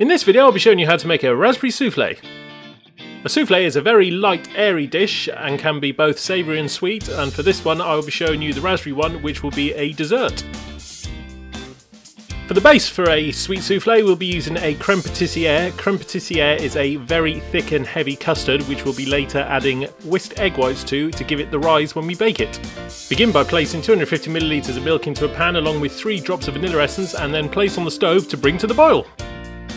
In this video I'll be showing you how to make a raspberry souffle. A souffle is a very light airy dish and can be both savoury and sweet and for this one I will be showing you the raspberry one which will be a dessert. For the base for a sweet souffle we'll be using a creme patissiere. Creme patissiere is a very thick and heavy custard which we'll be later adding whisked egg whites to to give it the rise when we bake it. Begin by placing 250ml of milk into a pan along with 3 drops of vanilla essence and then place on the stove to bring to the boil.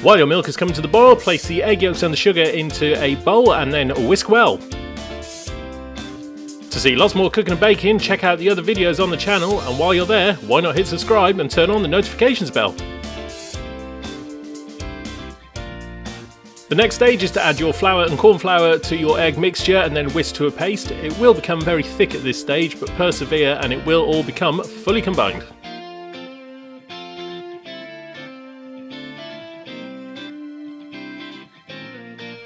While your milk is coming to the boil, place the egg yolks and the sugar into a bowl and then whisk well. To see lots more cooking and baking, check out the other videos on the channel, and while you're there, why not hit subscribe and turn on the notifications bell. The next stage is to add your flour and corn flour to your egg mixture and then whisk to a paste. It will become very thick at this stage, but persevere and it will all become fully combined.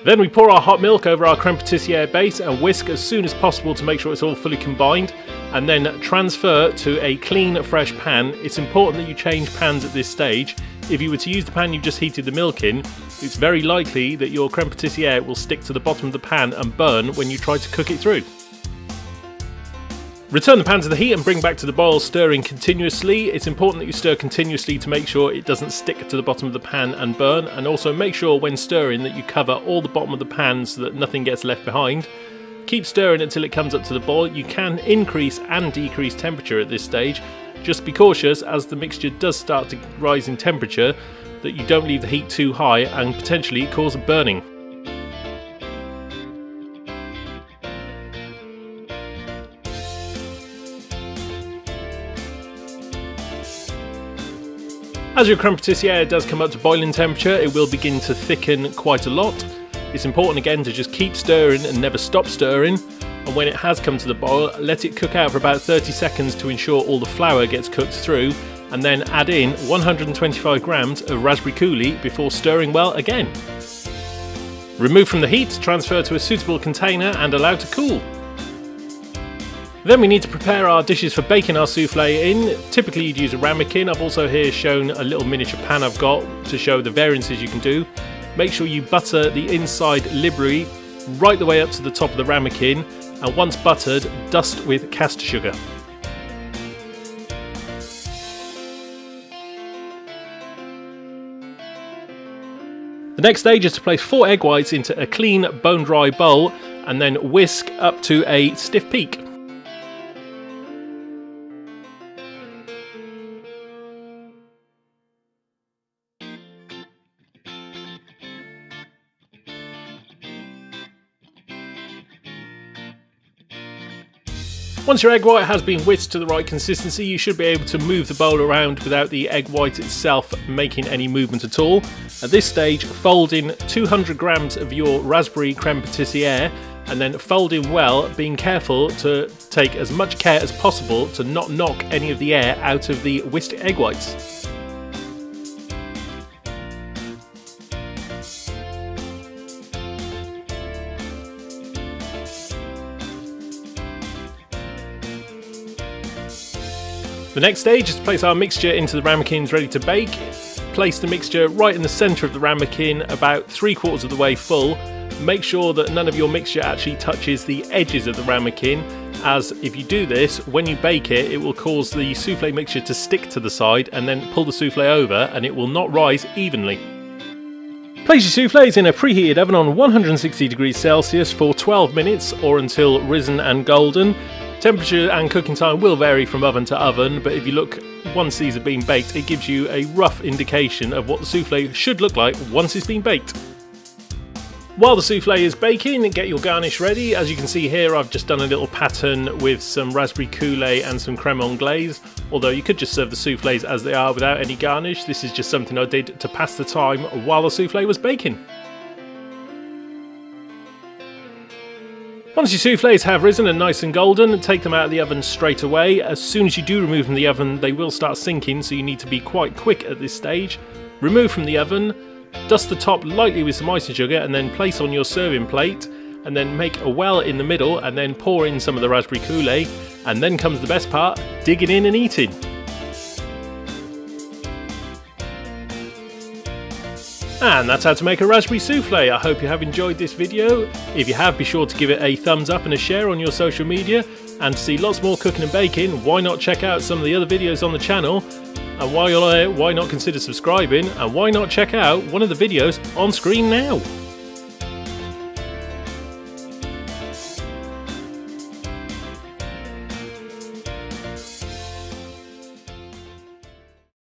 Then we pour our hot milk over our creme patissiere base and whisk as soon as possible to make sure it's all fully combined and then transfer to a clean fresh pan. It's important that you change pans at this stage. If you were to use the pan you just heated the milk in, it's very likely that your creme patissiere will stick to the bottom of the pan and burn when you try to cook it through. Return the pan to the heat and bring back to the boil, stirring continuously. It's important that you stir continuously to make sure it doesn't stick to the bottom of the pan and burn, and also make sure when stirring that you cover all the bottom of the pan so that nothing gets left behind. Keep stirring until it comes up to the boil. You can increase and decrease temperature at this stage. Just be cautious as the mixture does start to rise in temperature that you don't leave the heat too high and potentially cause a burning. As your creme patissiere does come up to boiling temperature, it will begin to thicken quite a lot. It's important again to just keep stirring and never stop stirring. And when it has come to the boil, let it cook out for about 30 seconds to ensure all the flour gets cooked through, and then add in 125 grams of raspberry coulis before stirring well again. Remove from the heat, transfer to a suitable container and allow to cool. Then we need to prepare our dishes for baking our souffle in. Typically you'd use a ramekin. I've also here shown a little miniature pan I've got to show the variances you can do. Make sure you butter the inside library right the way up to the top of the ramekin and once buttered, dust with caster sugar. The next stage is to place four egg whites into a clean bone dry bowl and then whisk up to a stiff peak. Once your egg white has been whisked to the right consistency, you should be able to move the bowl around without the egg white itself making any movement at all. At this stage, fold in 200 grams of your raspberry creme patissiere and then fold in well, being careful to take as much care as possible to not knock any of the air out of the whisked egg whites. The next stage is to place our mixture into the ramekins ready to bake. Place the mixture right in the centre of the ramekin, about three quarters of the way full. Make sure that none of your mixture actually touches the edges of the ramekin, as if you do this, when you bake it, it will cause the souffle mixture to stick to the side and then pull the souffle over and it will not rise evenly. Place your souffles in a preheated oven on 160 degrees Celsius for 12 minutes or until risen and golden. Temperature and cooking time will vary from oven to oven, but if you look once these have been baked, it gives you a rough indication of what the souffle should look like once it's been baked. While the souffle is baking, get your garnish ready. As you can see here, I've just done a little pattern with some raspberry coulis and some creme anglaise. Although you could just serve the souffles as they are without any garnish. This is just something I did to pass the time while the souffle was baking. Once your souffles have risen and nice and golden, take them out of the oven straight away. As soon as you do remove from the oven, they will start sinking, so you need to be quite quick at this stage. Remove from the oven, dust the top lightly with some icing sugar, and then place on your serving plate. And then make a well in the middle, and then pour in some of the raspberry coulis. And then comes the best part digging in and eating. And that's how to make a raspberry souffle. I hope you have enjoyed this video. If you have, be sure to give it a thumbs up and a share on your social media. And to see lots more cooking and baking, why not check out some of the other videos on the channel? And while you're there, why not consider subscribing? And why not check out one of the videos on screen now?